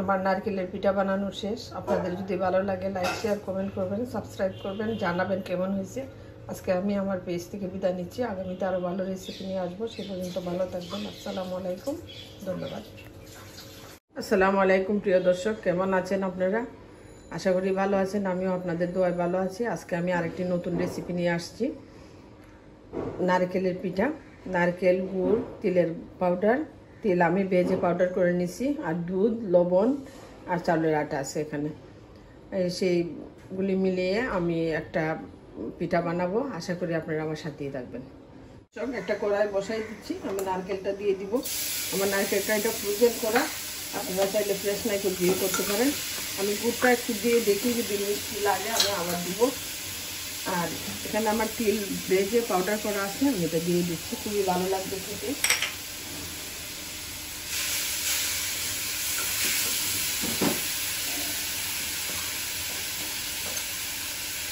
আমার নারকেলের পিঠা বানানো শেষ। আপনাদের যদি ভালো লাগে লাইক শেয়ার কমেন্ট করবেন সাবস্ক্রাইব করবেন, জানাবেন কেমন হয়েছে। আজকে আমি আমার পেজ থেকে বিদায় নিচ্ছি। আগামীতে আরও ভালো রেসিপি নিয়ে আসব। সে পর্যন্ত ভালো থাকবেন। আসসালামু আলাইকুম। ধন্যবাদ। আসসালামু আলাইকুম, প্রিয় দর্শক। কেমন আছেন আপনারা? আশা করি ভালো আছেন। আমিও আপনাদের দোয়ায় ভালো আছি। আজকে আমি আরেকটি নতুন রেসিপি নিয়ে আসছি। নারকেলের পিঠা। নারকেল, গুড়, তিলের পাউডার তিল আমি ভেজে পাউডার করে নিছি, আর দুধ, লবণ, আর চাউলের আটা আছে এখানে। সেইগুলি মিলিয়ে আমি একটা পিঠা বানাবো, আশা করি আপনারা আমার সাথেই থাকবেন। সব একটা কড়াই বসাই দিচ্ছি আমি নারকেলটা দিয়ে দিব। আমার নারকেলটা এটা ফ্রোজেন করা, আপনারা চাইলে ফ্রেশ নারকেল দিয়ে করতে পারেন। আমি গুড়টা একটু দিয়ে দেখি যদি মিষ্টি লাগে, আমি আবার দিব। আর এখানে আমার তিল ভেজে পাউডার করা আছে, আমি এটা দিয়ে দিচ্ছি, খুবই ভালো লাগবে খেতে।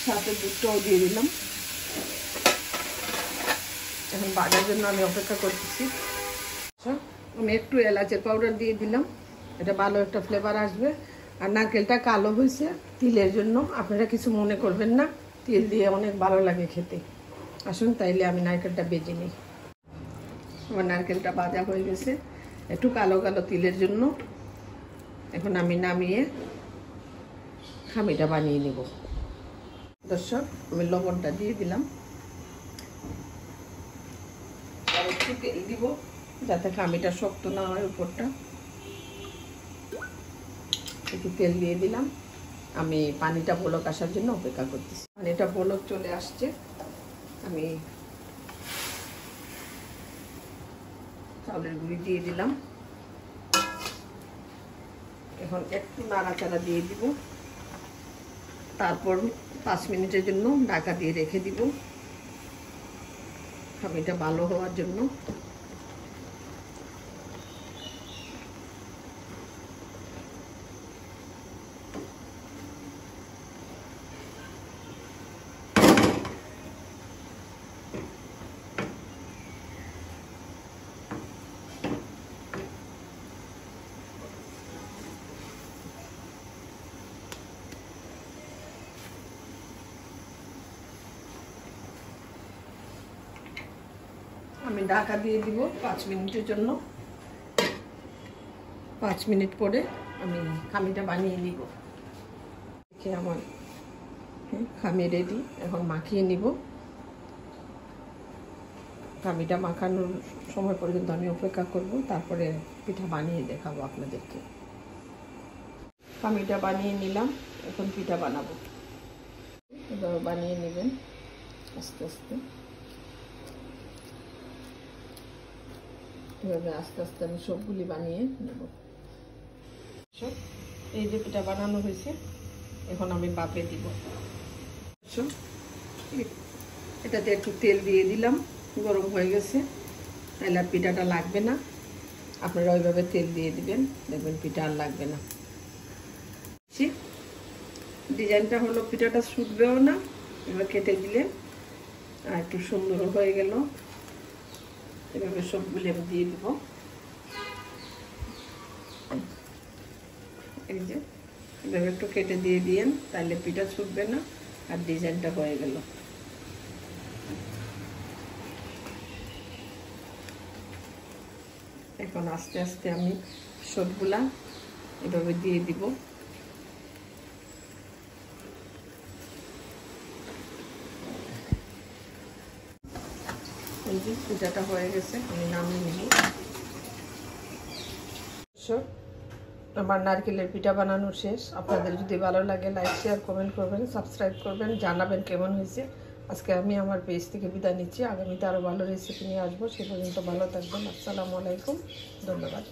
সাথে দুধটাও দিয়ে দিলাম। এখন বাজার জন্য আমি অপেক্ষা করতেছি। আচ্ছা, আমি একটু এলাচের পাউডার দিয়ে দিলাম। এটা ভালো একটা ফ্লেভার আসবে। আর নারকেলটা কালো হয়েছে তিলের জন্য। আপনারা কিছু মনে করবেন না তিল দিয়ে অনেক ভালো লাগে খেতে। আসুন তাইলে আমি নারকেলটা বেজে নিই। আমার নারকেলটা বাজা হয়ে গেছে। একটু কালো কালো তিলের জন্য। এখন আমি নামিয়ে খামিটা বানিয়ে নেব। দর্শক, আমি লবণটা দিয়ে দিলাম। দিব, যাতে খামিটা শক্ত না হয় উপরটা। একটু তেল দিয়ে দিলাম। আমি পানিটা বলক আসার জন্য অপেক্ষা করতেছি। পানিটা বলক চলে আসছে। আমি চাউলের গুঁড়ি দিয়ে দিলাম। এখন একটু নাড়াচাড়া দিয়ে দিব। তারপর পাঁচ মিনিটের জন্য ঢাকা দিয়ে রেখে দিব। খামিটা ভালো হওয়ার জন্য। আমি ঢাকা দিয়ে দিব পাঁচ মিনিটের জন্য। পাঁচ মিনিট পরে আমি খামিটা বানিয়ে নিব। দেখে আমার খামি রেডি এখন মাখিয়ে নিব। খামিটা মাখানোর সময় পর্যন্ত আমি অপেক্ষা করব, তারপরে পিঠা বানিয়ে দেখাবো আপনাদেরকে। খামিটা বানিয়ে নিলাম, এখন পিঠা বানাবো। বানিয়ে নেবেন, আস্তে আস্তে। এভাবে আস্তে আস্তে আমি সবগুলি বানিয়ে নেব। এই যে পিঠা বানানো হয়েছে এখন আমি বাপে দিব। এটাতে একটু তেল দিয়ে দিলাম গরম হয়ে গেছে তাহলে পিঠাটা লাগবে না। আপনারা ওইভাবে তেল দিয়ে দিবেন দেখবেন পিঠা আর লাগবে না। ডিজাইনটা হলো পিঠাটা শুটবেও না এবার কেটে দিলে আর একটু সুন্দর হয়ে গেল। এভাবে সবগুলি আমি দিয়ে দিব। এই যে, এভাবে একটু কেটে দিয়ে দিয়েন তাহলে পিঠা ছুটবে না, আর ডিজাইনটা হয়ে গেল। এখন আস্তে আস্তে আমি সবগুলা এভাবে দিয়ে দিব। পিঠাটা হয়ে গেছে, আমি নামিয়ে নিব। আমার নারকেলের পিঠা বানানো শেষ। আপনাদের যদি ভালো লাগে লাইক শেয়ার কমেন্ট করবেন সাবস্ক্রাইব করবেন, জানাবেন কেমন হয়েছে। আজকে আমি আমার পেজ থেকে বিদায় নিচ্ছি। আগামীতে আরও ভালো রেসিপি নিয়ে আসব। সে পর্যন্ত ভালো থাকবেন। আসসালামু আলাইকুম। ধন্যবাদ।